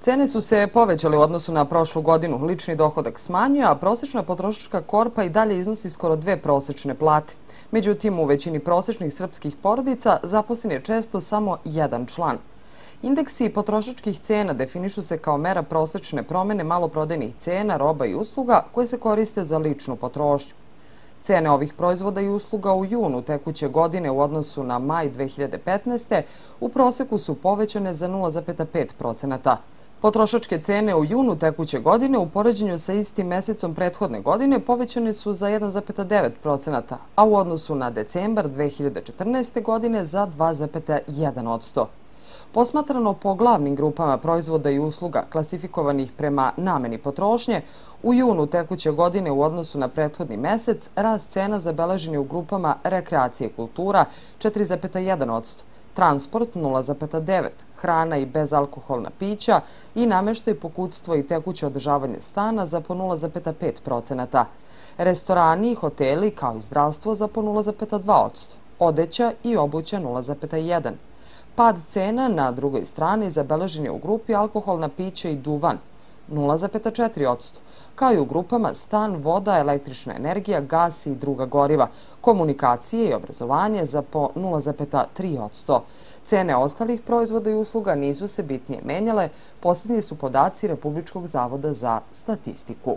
Cene su se povećale u odnosu na prošlu godinu. Lični dohodak smanjuje, a prosječna potrošačka korpa i dalje iznosi skoro dve prosječne plate. Međutim, u većini prosječnih srpskih porodica zaposlen je često samo jedan član. Indeksi potrošačkih cena definišu se kao mera prosečne promene maloprodajnih cena, roba i usluga koje se koriste za ličnu potrošnju. Cene ovih proizvoda i usluga u junu tekuće godine u odnosu na maj 2015. u proseku su povećane za 0,5 procenata. Potrošačke cene u junu tekuće godine u poređenju sa istim mesecom prethodne godine povećane su za 1,9 procenata, a u odnosu na decembar 2014. godine za 2,1 odsto. Posmatrano po glavnim grupama proizvoda i usluga klasifikovanih prema nameni potrošnje, u junu tekuće godine u odnosu na prethodni mesec rast cena zabeležen je u grupama rekreacije i kultura 4,1 odsto, transport 0,9, hrana i bezalkoholna pića i nameštaj pokutstvo i tekuće održavanje stana za po 0,5 procenata. Restorani i hoteli kao i zdravstvo za po 0,2 odsto, odeća i obuća 0,1. Pad cena na drugoj strani zabeležen je u grupi alkoholna pića i duvan 0,4%, kao i u grupama stan, voda, električna energija, gas i druga goriva, komunikacije i obrazovanje za po 0,3%. Cene ostalih proizvoda i usluga nisu se bitnije menjale, posljednji su podaci Republičkog zavoda za statistiku.